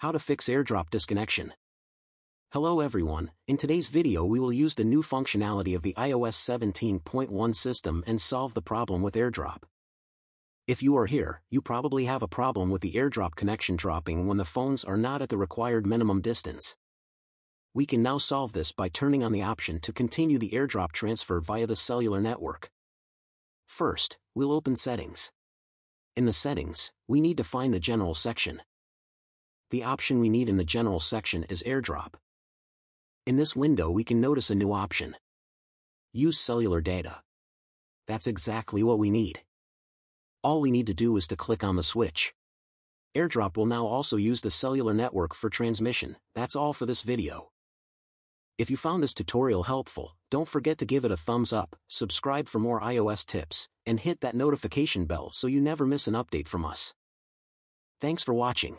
How to fix AirDrop disconnection. Hello everyone, in today's video we will use the new functionality of the iOS 17.1 system and solve the problem with AirDrop. If you are here, you probably have a problem with the AirDrop connection dropping when the phones are not at the required minimum distance. We can now solve this by turning on the option to continue the AirDrop transfer via the cellular network. First, we'll open Settings. In the Settings, we need to find the General section. The option we need in the General section is AirDrop. In this window we can notice a new option. Use cellular data. That's exactly what we need. All we need to do is to click on the switch. AirDrop will now also use the cellular network for transmission, that's all for this video. If you found this tutorial helpful, don't forget to give it a thumbs up, subscribe for more iOS tips, and hit that notification bell so you never miss an update from us. Thanks for watching,